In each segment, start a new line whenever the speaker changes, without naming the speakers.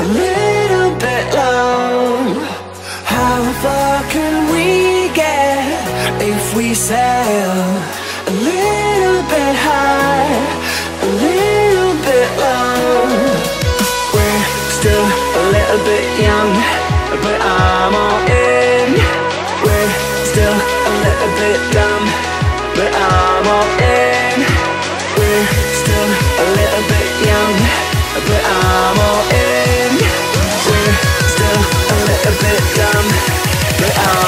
a little bit low How far can we get if we sail A little bit high, a little bit low We're still a little bit young, but I'm all in. We're still a little bit dumb, but I'm all in a little bit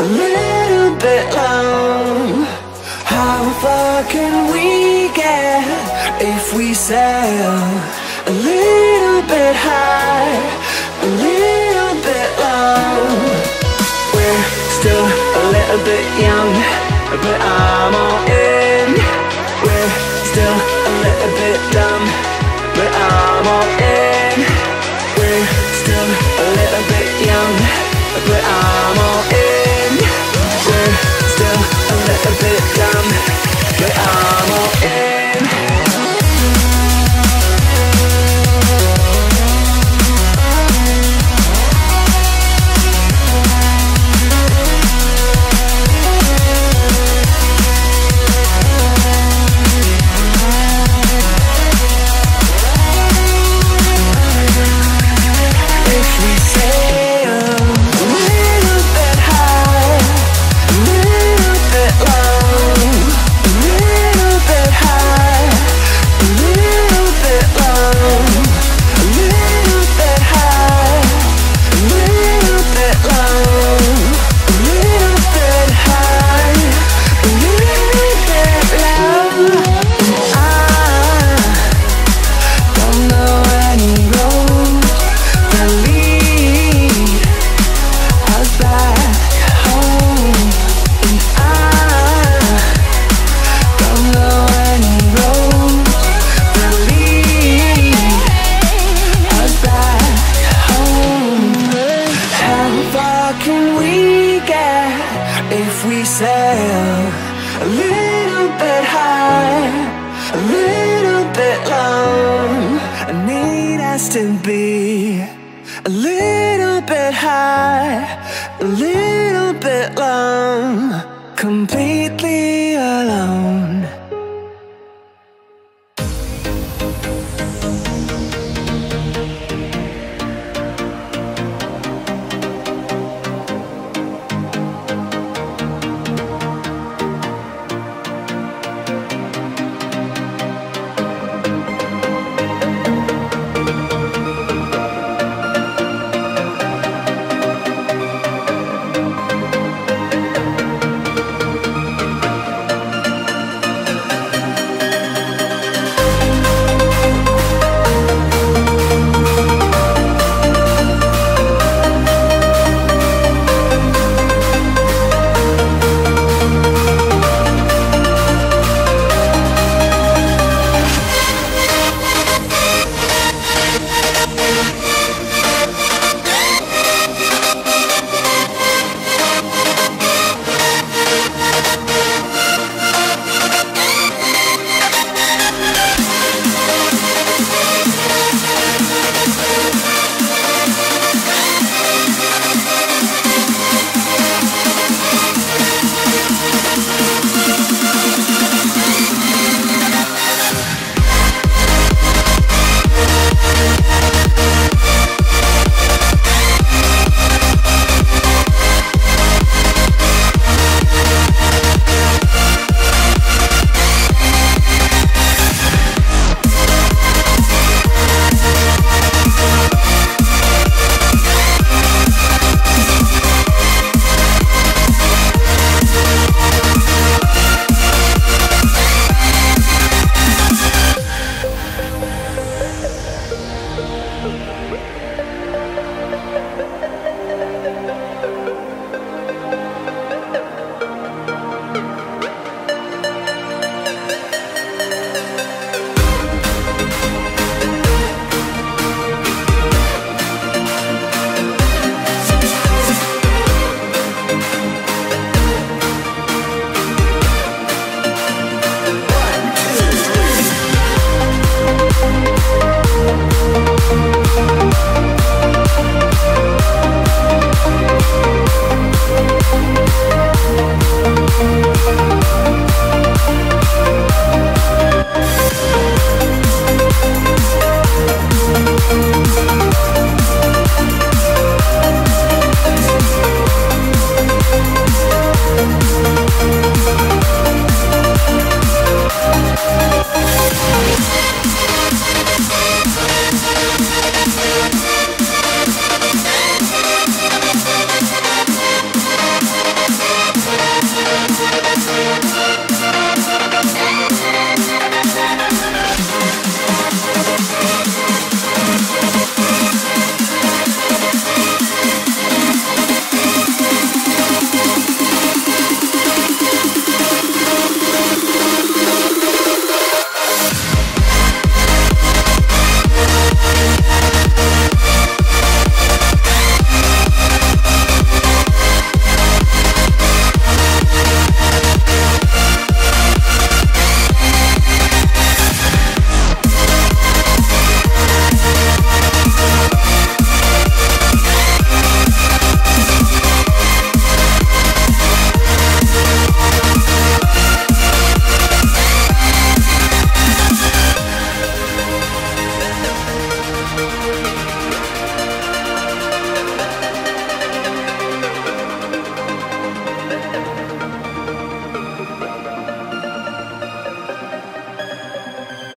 a little bit low. How far can we get if we sail a little bit high, a little bit low? We're still a little bit young, but I'm all We're out. high, a little bit long, completely.